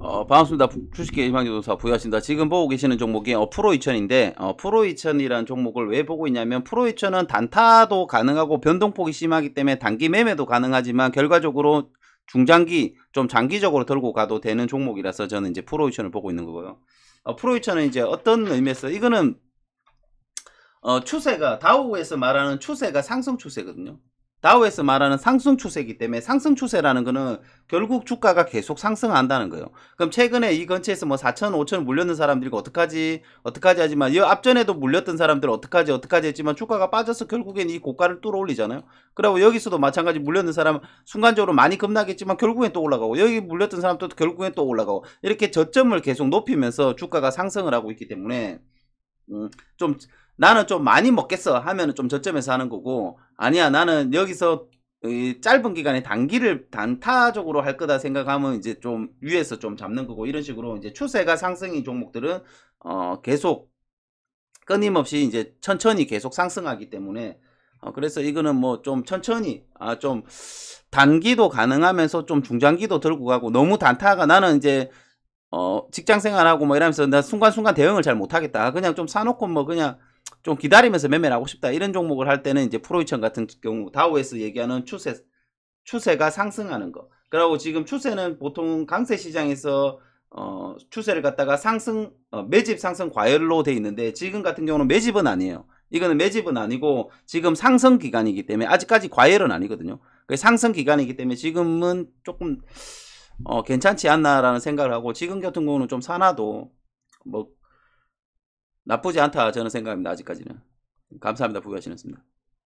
어, 반갑습니다. 부- 주식계 일방조사 부여하신다. 지금 보고 계시는 종목이 어, 프로 2000인데 어, 프로 2000이라는 종목을 왜 보고 있냐면 프로 2000은 단타도 가능하고 변동폭이 심하기 때문에 단기 매매도 가능하지만 결과적으로 중장기 좀 장기적으로 들고 가도 되는 종목이라서 저는 이제 프로 2000을 보고 있는 거고요. 어, 프로 2000은 이제 어떤 의미에서 이거는 어, 추세가 다우에서 말하는 추세가 상승 추세거든요. 다우에서 말하는 상승 추세이기 때문에 상승 추세라는 거는 결국 주가가 계속 상승한다는 거예요. 그럼 최근에 이 근처에서 뭐 4천, 5천 물렸는 사람들이 어떡하지, 어떡하지 하지만 이 앞전에도 물렸던 사람들 어떡하지, 어떡하지 했지만 주가가 빠져서 결국엔 이 고가를 뚫어 올리잖아요. 그리고 여기서도 마찬가지 물렸는 사람 순간적으로 많이 급락했지만 결국엔 또 올라가고 여기 물렸던 사람도 결국엔 또 올라가고 이렇게 저점을 계속 높이면서 주가가 상승을 하고 있기 때문에 음, 좀 나는 좀 많이 먹겠어 하면은 좀 저점에서 하는 거고 아니야 나는 여기서 이 짧은 기간에 단기를 단타적으로 할 거다 생각하면 이제 좀 위에서 좀 잡는 거고 이런 식으로 이제 추세가 상승인 종목들은 어 계속 끊임없이 이제 천천히 계속 상승하기 때문에 어 그래서 이거는 뭐 좀 천천히 아 좀 단기도 가능하면서 좀 중장기도 들고 가고 너무 단타가 나는 이제 어 직장 생활하고 뭐 이러면서 나 순간순간 대응을 잘 못하겠다 그냥 좀 사놓고 뭐 그냥 좀 기다리면서 매매를 하고 싶다 이런 종목을 할 때는 이제 프로이천 같은 경우 다우에서 얘기하는 추세 추세가 상승하는 거. 그리고 지금 추세는 보통 강세 시장에서 어, 추세를 갖다가 상승 어, 매집 상승 과열로 돼 있는데 지금 같은 경우는 매집은 아니에요. 이거는 매집은 아니고 지금 상승 기간이기 때문에 아직까지 과열은 아니거든요. 그 상승 기간이기 때문에 지금은 조금 어, 괜찮지 않나라는 생각을 하고 지금 같은 경우는 좀 사나도 뭐 나쁘지 않다 저는 생각합니다. 아직까지는. 감사합니다. 부여하시겠습니다.